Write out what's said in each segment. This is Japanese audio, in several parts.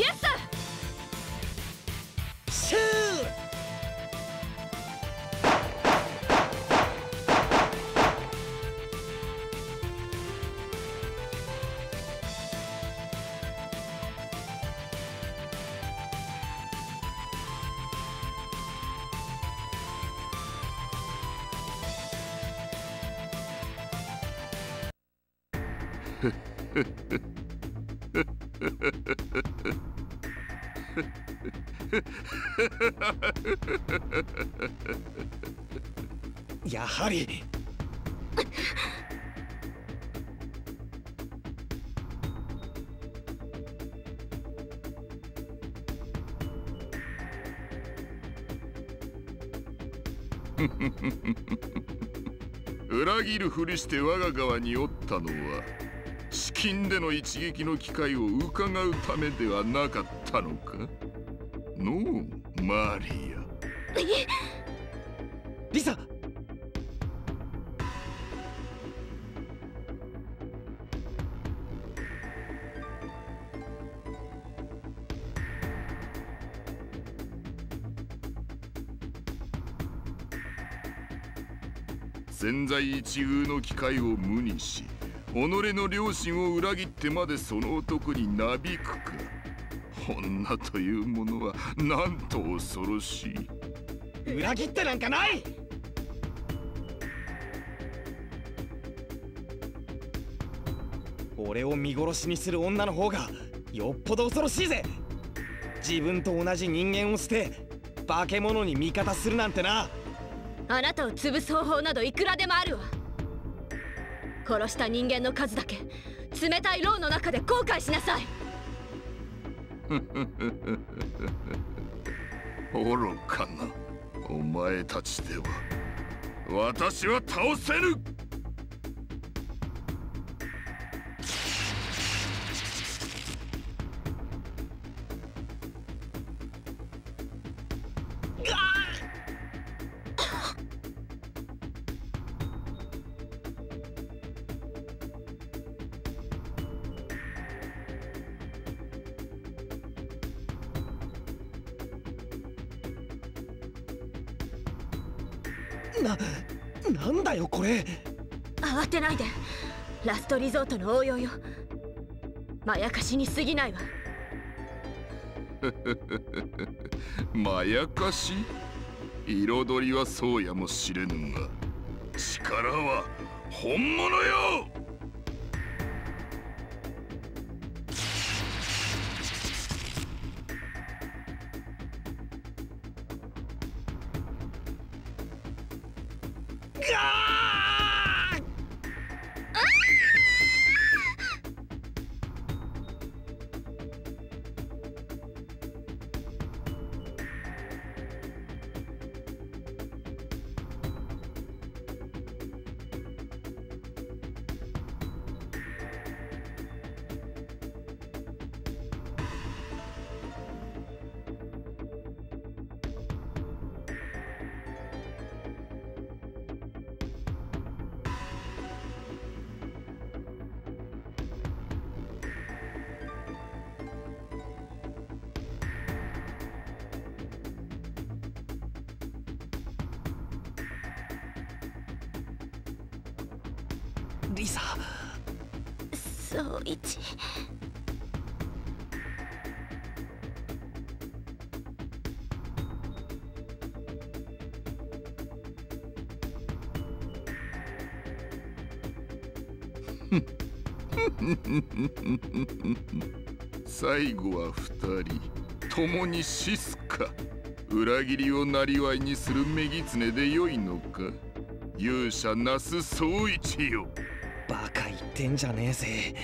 やったやはり。裏切るふりして我が側におったのは資金での一撃の機会を伺うためではなかったのか？千載一遇の機会を無にし己の両親を裏切ってまでその男になびくか女というものはなんと恐ろしい。裏切ってなんかない！俺を見殺しにする女の方がよっぽど恐ろしいぜ！自分と同じ人間を捨て化け物に味方するなんてな！あなたを潰す方法などいくらでもあるわ。殺した人間の数だけ冷たい牢の中で後悔しなさい。愚かなお前たちでは私は倒せぬ。な、なんだよこれ。慌てないで。ラストリゾートの応用よ。まやかしに過ぎないわ。まやかし？彩りはそうやもしれぬが力は本物よリサそういち。最後は二人。共に死すか裏切りをなりわいにする女狐でよいのか。勇者那須総一よってんじゃねえぜ。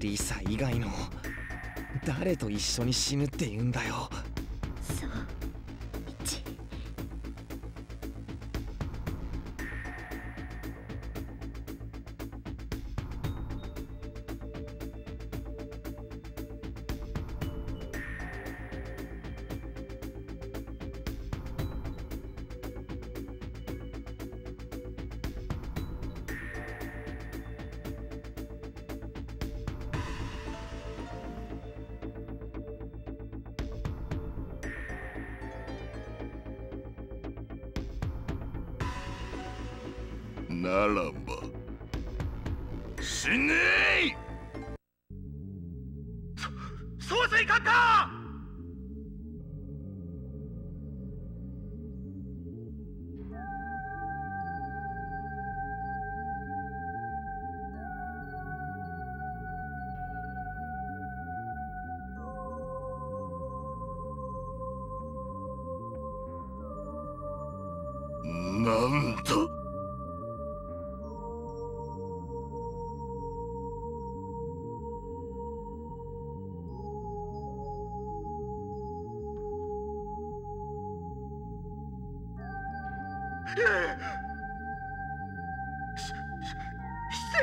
リサ以外の誰と一緒に死ぬって言うんだよ。ならば。死ね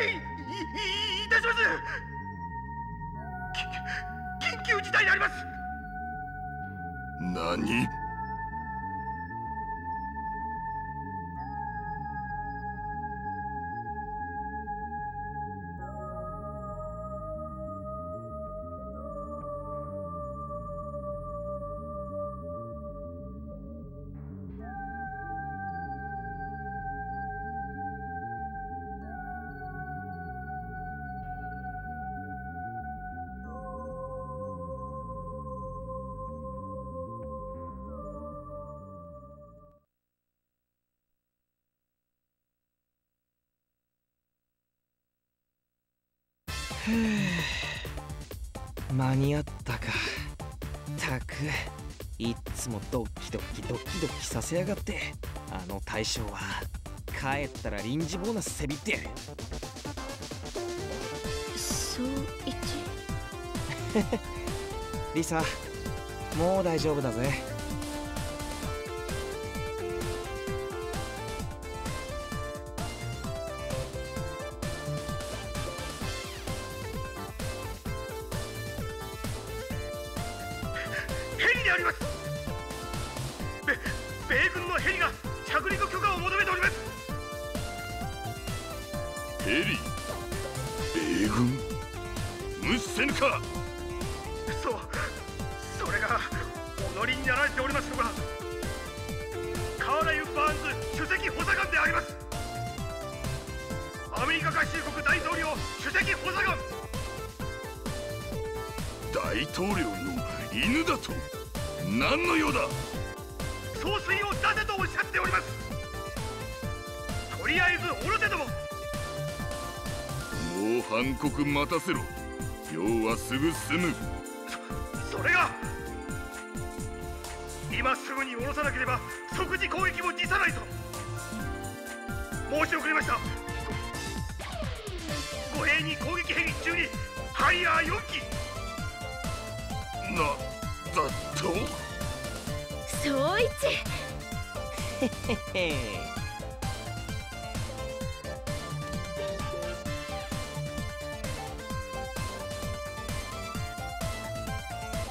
いいいたします。き緊急事態であります。何？せやがって。あの大将は帰ったら臨時ボーナスせびってやる。そう一 リサもう大丈夫だぜ。ヘリでありますヘリが着陸許可を求めております。ヘリ米軍？無視せぬか。そうそれがお乗りになられておりますのがカーライル・バーンズ首席補佐官であります。アメリカ合衆国大統領首席補佐官。大統領の犬だと？何の用だ？総帥をております。とりあえず下ろせとも。もう反国待たせろ。用はすぐ済む。それが今すぐに下ろさなければ即時攻撃も辞さないと。申し遅れました。護衛に攻撃ヘリ中にハイヤー4機。なだと？そう一へ へ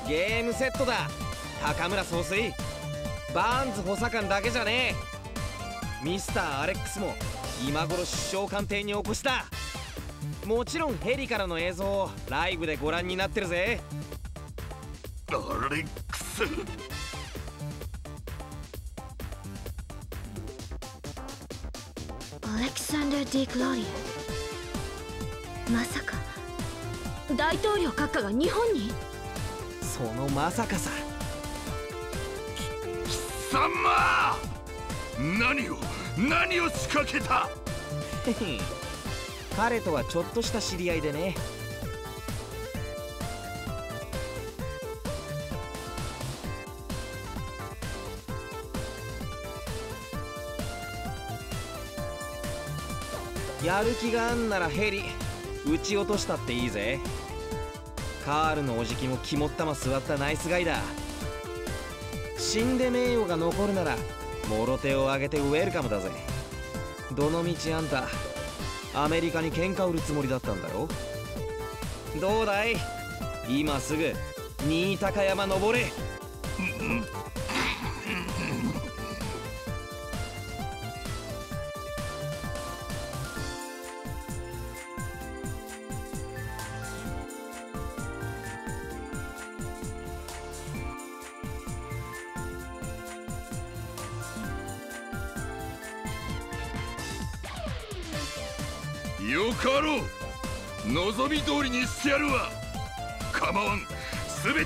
ゲームセットだ。高村総帥。バーンズ補佐官だけじゃねえ。ミスターアレックスも今頃首相官邸にお越しだ。もちろんヘリからの映像をライブでご覧になってるぜ。アレックスディ・クロリアまさか大統領閣下が日本に？そのまさかさ。貴様！何を何を仕掛けた？彼とはちょっとした知り合いでねやる気があんならヘリ撃ち落としたっていいぜ。カールのおじきも肝っ玉座ったナイスガイだ。死んで名誉が残るならもろ手を挙げてウェルカムだぜ。どのみちあんたアメリカに喧嘩売るつもりだったんだろどうだい？今すぐ新高山登れ。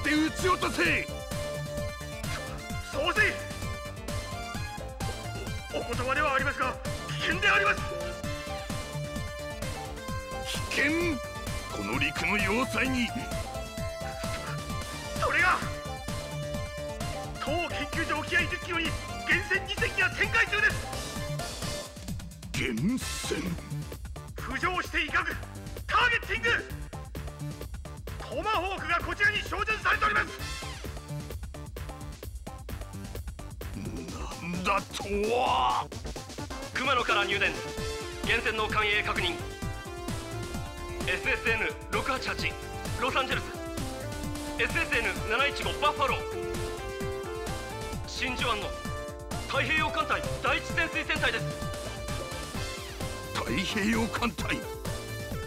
て撃ち落とせ。そうせおお言葉ではありますが危険であります。危険。この陸の要塞にだとは。熊野から入電。源泉の艦影確認。SSN688 ロサンゼルス。SSN715 バッファロー。真珠湾の。太平洋艦隊。第一潜水戦隊です。太平洋艦隊。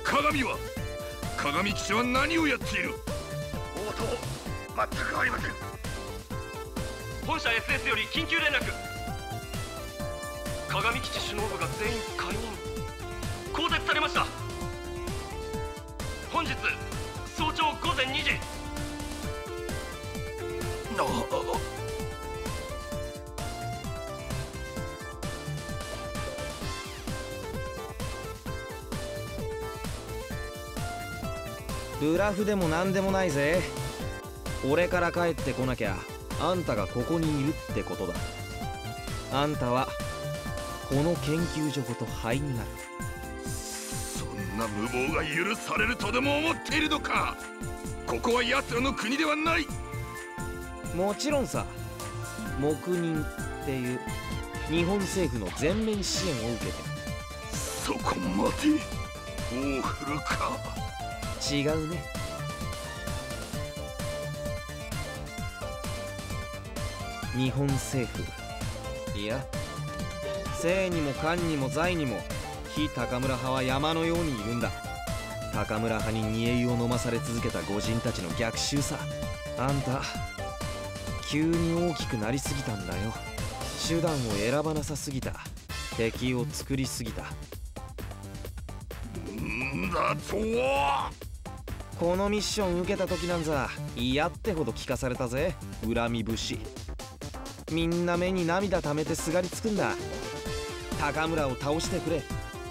鏡は。鏡基地は何をやっている？応答。全くありません。本社 SS より緊急連絡鏡基地首脳部が全員解任。更迭されました。本日早朝午前2時。なブラフでも何でもないぜ。俺から帰ってこなきゃあんたがここにいるってことだ。あんたはこの研究所ごと灰になる。そんな無謀が許されるとでも思っているのか？ここは奴らの国ではない。もちろんさ。黙認っていう。日本政府の全面支援を受けて。そこまで？大古か？違うね。日本政府。いや正にも官にも財にも非高村派は山のようにいるんだ。高村派に煮え湯を飲まされ続けた御人たちの逆襲さあんた急に大きくなりすぎたんだよ。手段を選ばなさすぎた。敵を作りすぎた。んだとは。このミッション受けた時なんざ嫌ってほど聞かされたぜ。恨み節。みんな目に涙溜めてすがりつくんだ高村を倒してくれ。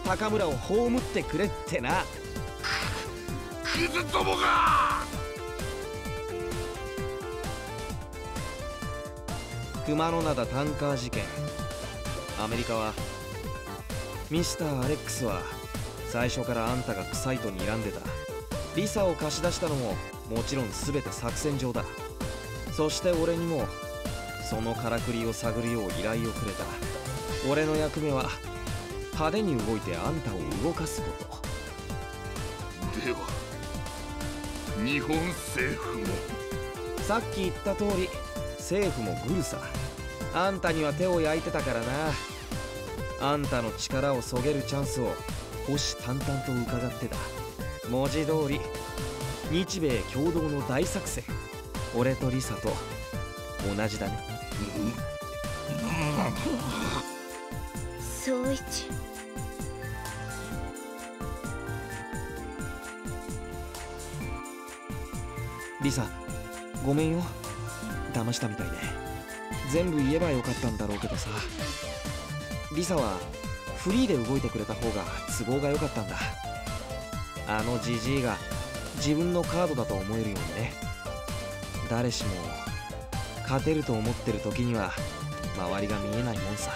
高村を葬ってくれってな。クズどもが！熊野灘タンカー事件。アメリカはミスターアレックスは最初からあんたが臭いと睨んでた。リサを貸し出したのももちろん全て作戦上だ。そして俺にもそのからくりを探るよう依頼をくれた俺の役目は派手に動いてあんたを動かすこと。では日本政府も。さっき言った通り政府もグルさ。あんたには手を焼いてたからな。あんたの力をそげるチャンスを虎視眈々と伺ってた。文字通り日米共同の大作戦。俺とリサと同じだね総一リサごめんよ。騙したみたいで全部言えばよかったんだろうけどさ。リサはフリーで動いてくれた方が都合が良かったんだ。あのジジイが自分のカードだと思えるようにね。誰しも勝てると思ってる時には周りが見えないもんさ。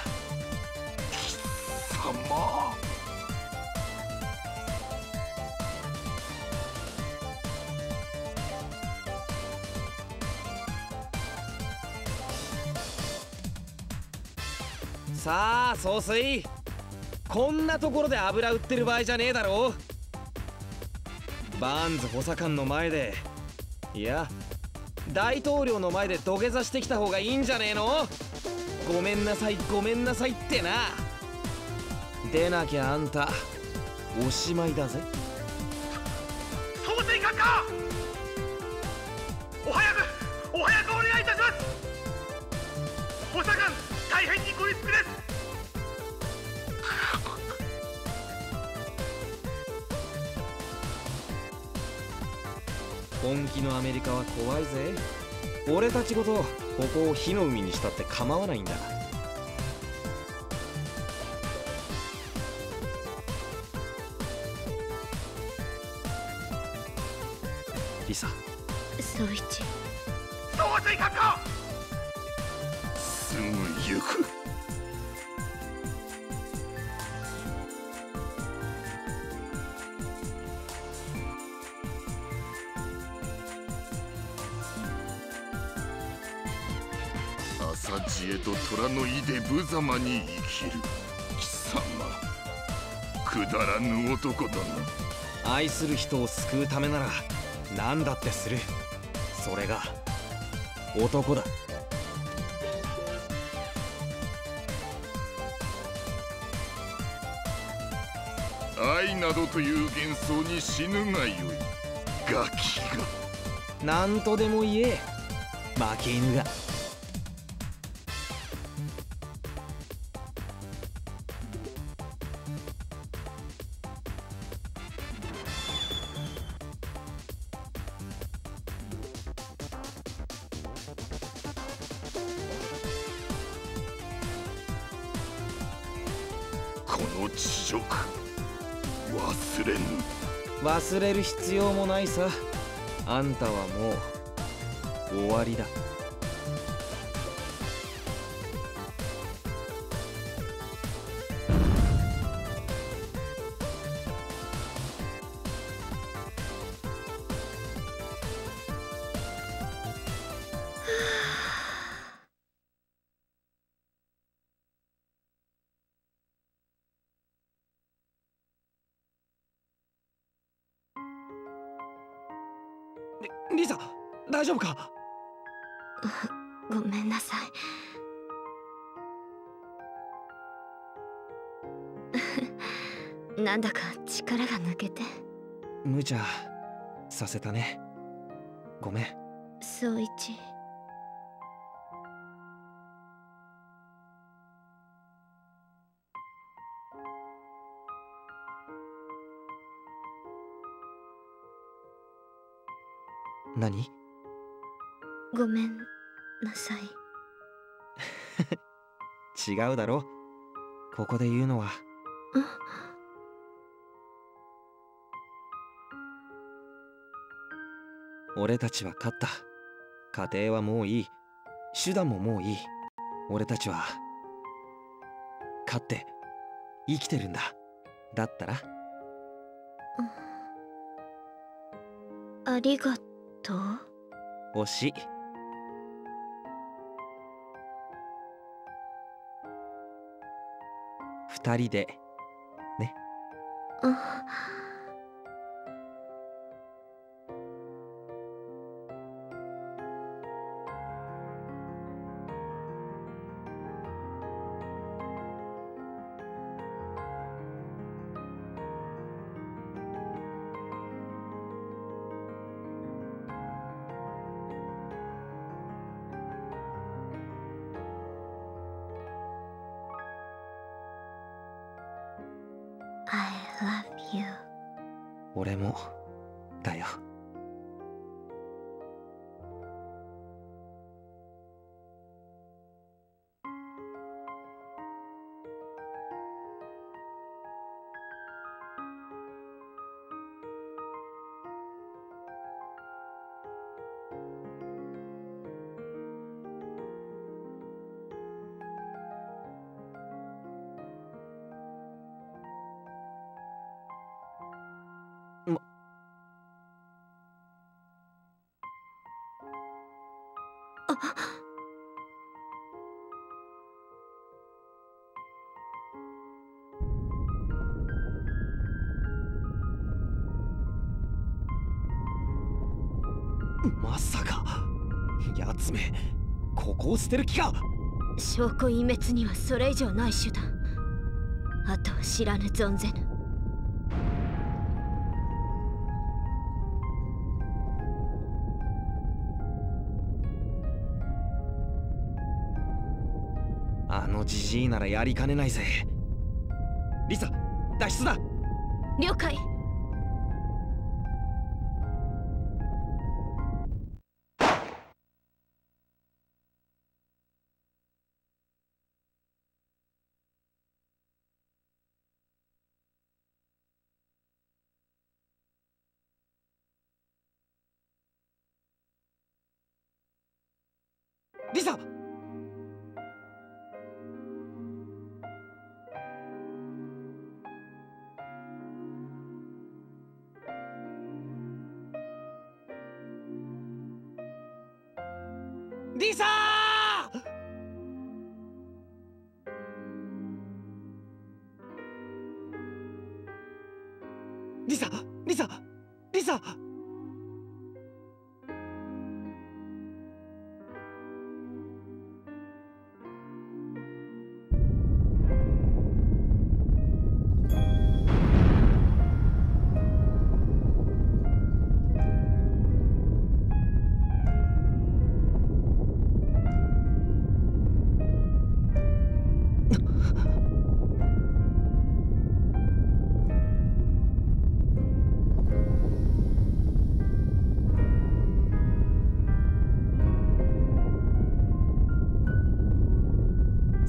さあ総帥。こんなところで油売ってる場合じゃねえだろ。バーンズ補佐官の前で。いや大統領の前で土下座してきた方がいいんじゃねえの。ごめんなさいごめんなさいってな。出なきゃあんたおしまいだぜ。総帥閣下のアメリカは怖いぜ。俺たちごとここを火の海にしたって構わないんだ。朝知恵と虎の意で無様に生きる。貴様。くだらぬ男だな。愛する人を救うためなら何だってする。それが男だ。愛などという幻想に死ぬがよい。ガキが。何とでも言え負け犬がれる必要もないさ。あんたはもう終わりだ。リリサ大丈夫か？ごめんなさい。なんだか力が抜けて。無茶させたね。ごめん。総一何？ごめんなさい。違うだろ。ここで言うのは。俺たちは勝った。家庭はもういい。手段ももういい。俺たちは勝って生きてるんだ。だったら？ありがと？う惜し。い二人で。あ「まさか。やつめここを捨てる気か。証拠隠滅にはそれ以上ない手段。あとは知らぬ存ぜぬ。じいならやりかねないぜ。リサ脱出だ。了解。リサ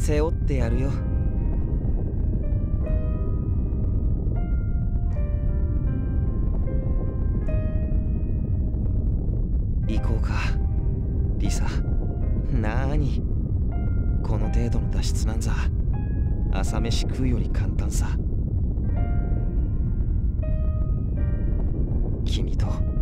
背負ってやるよ。行こうかリサ。なーに。この程度の脱出なんざ。朝飯食うより簡単さ。君と。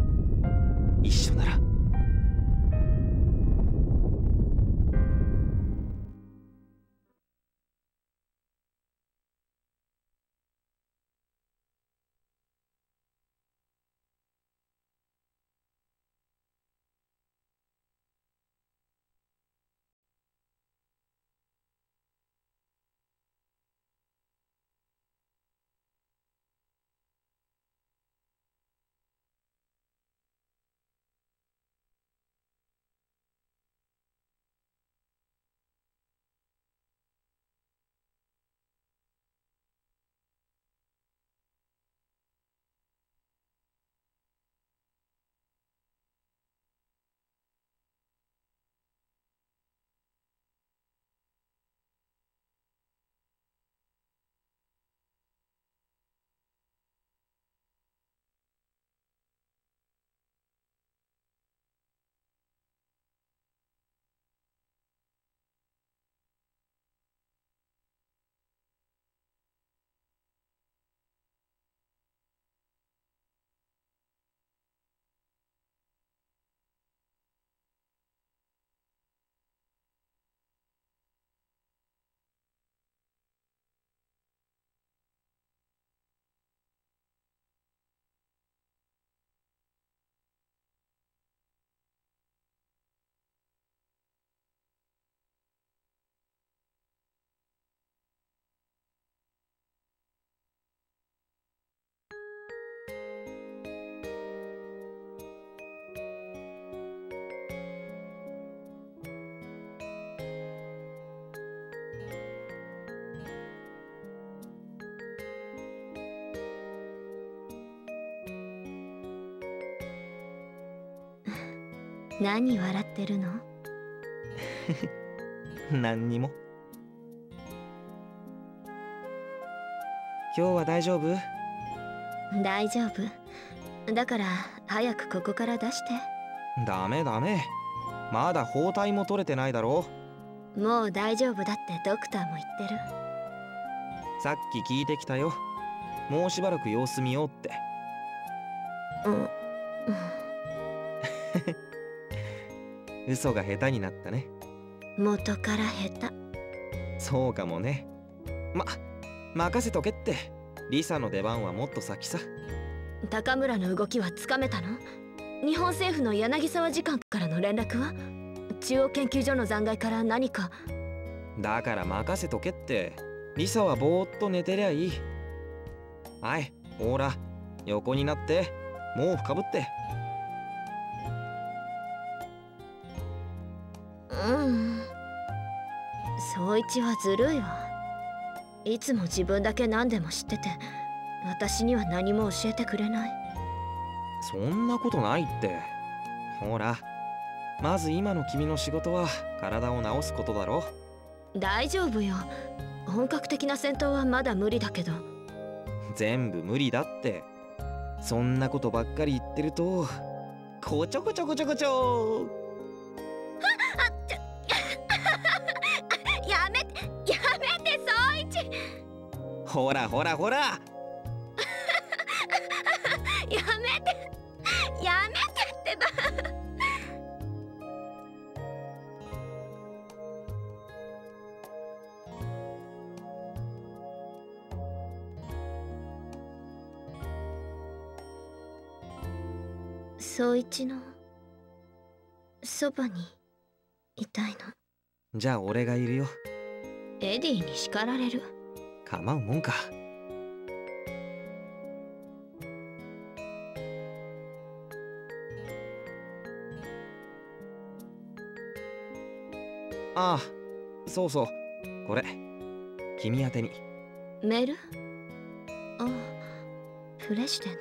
何笑ってるの？何にも。今日は大丈夫？大丈夫。だから早くここから出して。ダメダメ。まだ包帯も取れてないだろもう大丈夫だってドクターも言ってる。さっき聞いてきたよ。もうしばらく様子見ようって。うん嘘が下手になったね。元から下手。そうかもね。ま任せとけって。リサの出番はもっと先さ。高村の動きはつかめたの？日本政府の柳沢次官からの連絡は？中央研究所の残骸から何か？だから任せとけって。リサはぼーっと寝てりゃいい。はいほら横になって。毛布かぶって総一はずるいわ。いつも自分だけ何でも知ってて私には何も教えてくれない。そんなことないって。ほらまず今の君の仕事は体を治すことだろ。大丈夫よ。本格的な戦闘はまだ無理だけど。全部無理だって。そんなことばっかり言ってるとこちょこちょこちょこちょほらほらほら。やめて。やめてってば。総一の。そばにいたいの。じゃあ俺がいるよ。エディに叱られる構うもんか。ああそうそう。これ。君宛てに。メール？あプレジデント。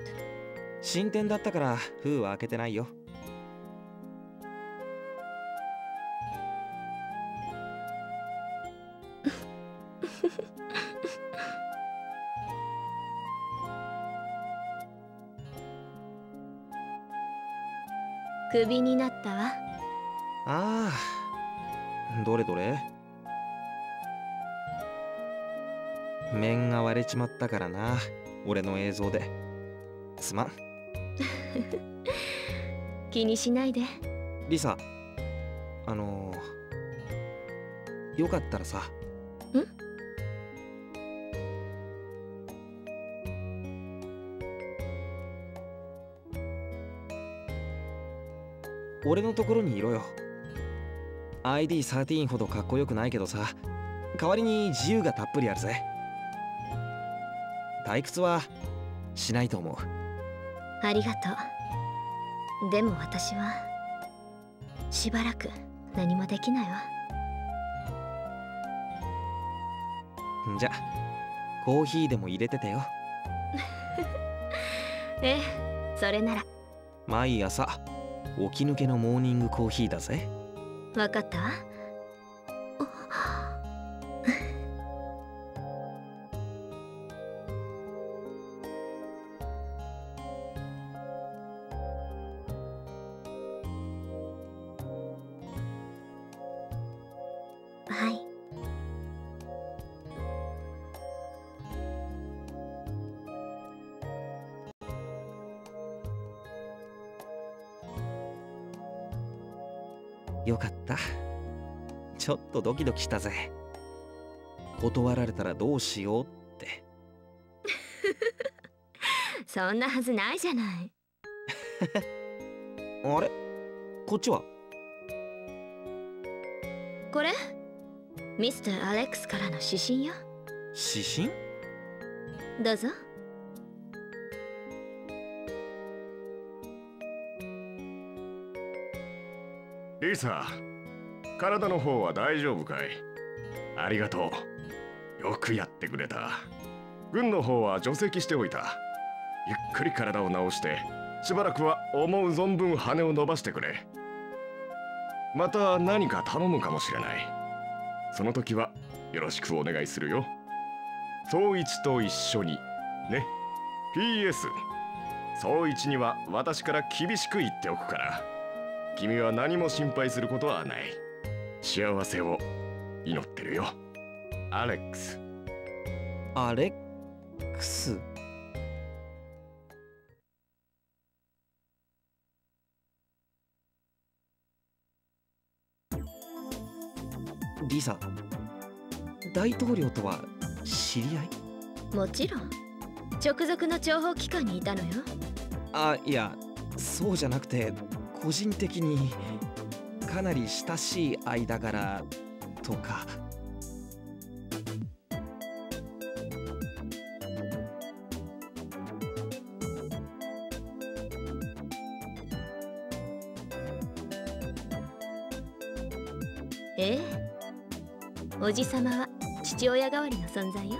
進展だったから封は開けてないよクビになったわ。ああどれどれ。面が割れちまったからな俺の映像で。すまん。気にしないで。リサあのー、よかったらさん？俺のところにいろよ。ID13 ほどかっこよくないけどさ代わりに自由がたっぷりあるぜ。退屈はしないと思う。ありがとう。でも私はしばらく何もできないわ。じゃコーヒーでも入れててよ。ええそれなら。毎朝起き抜けのモーニングコーヒーだぜ。わかった。よかった。ちょっとドキドキしたぜ。断られたらどうしようって。そんなはずないじゃない。あれ？こっちは？これ？ミスター・アレックスからの指針よ。指針？どうぞリサ体の方は大丈夫かい？ありがとう。よくやってくれた。軍の方は除籍しておいた。ゆっくり体を治してしばらくは思う存分羽を伸ばしてくれ。また何か頼むかもしれない。その時はよろしくお願いするよ。総一と一緒に。ね。PS 総一には私から厳しく言っておくから。君は何も心配することはない。幸せを祈ってるよ。アレックス。アレックス？リサ大統領とは知り合い？もちろん。直属の諜報機関にいたのよ。あいやそうじゃなくて個人的にかなり親しい間柄とか。ええ。おじさまは父親代わりの存在よ。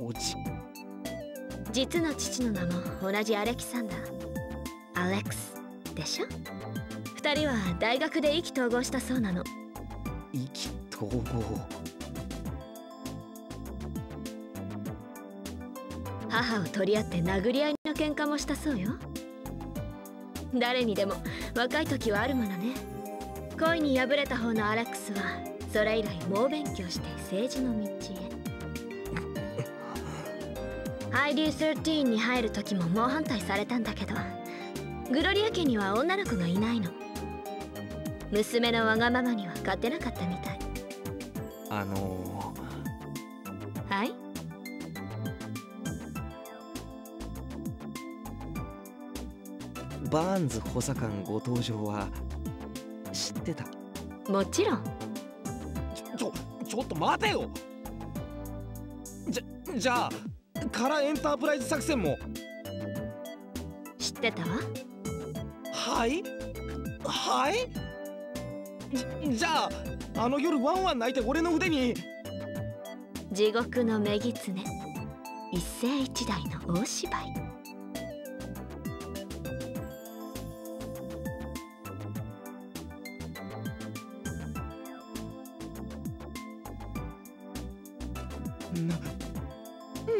おじ。実の父の名も同じアレキサンダー。アレックス。でしょ？二人は大学で意気投合したそうなの。意気投合。母を取り合って殴り合いの喧嘩もしたそうよ。誰にでも若い時はあるものね。恋に敗れた方のアレックスはそれ以来猛勉強して政治の道へ。ID13 に入る時も猛反対されたんだけどグロリア家には女の子がいないの。娘のわがままには勝てなかったみたい。あのはい？バーンズ補佐官ご登場は知ってた。もちろん。ちょちょっと待てよ。じゃじゃあカラエンタープライズ作戦も。知ってたわはい？はい？じじゃああの夜ワンワン泣いて俺の腕に。地獄の女狐。一世一代の大芝居。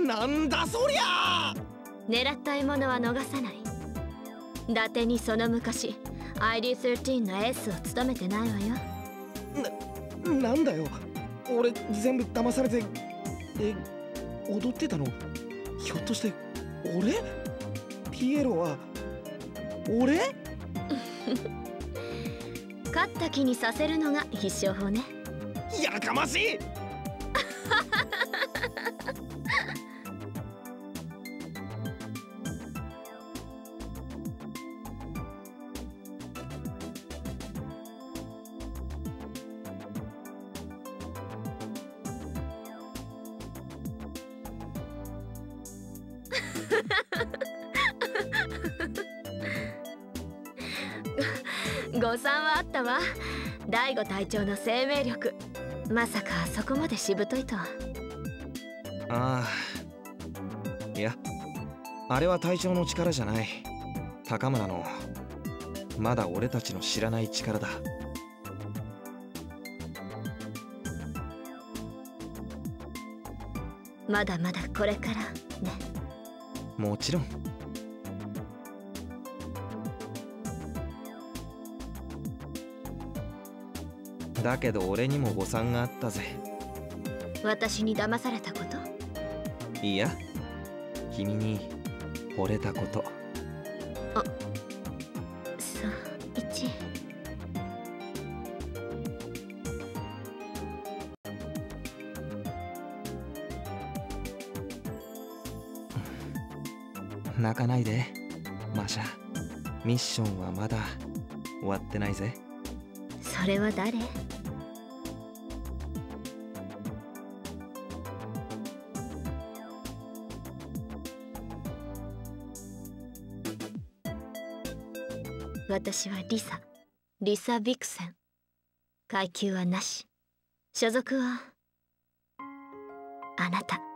ななんだそりゃ！狙った獲物は逃さない伊達にその昔 ID13 のエースを務めてないわよ。なんだよ。俺全部騙されてえ踊ってたの。ひょっとして俺？ピエロは俺？勝った気にさせるのが必勝法ね。やかましい 大悟隊長の生命力。まさかそこまでしぶといとは。ああ。いやあれは隊長の力じゃない。高村のまだ俺たちの知らない力だ。まだまだこれからね。もちろんだけど俺にも誤算があったぜ。私に騙されたこと？いや君に惚れたこと。そう一泣かないでマシャ。ミッションはまだ終わってないぜそれは誰？私はリサ。リサ・ビクセン。階級はなし。所属はあなた。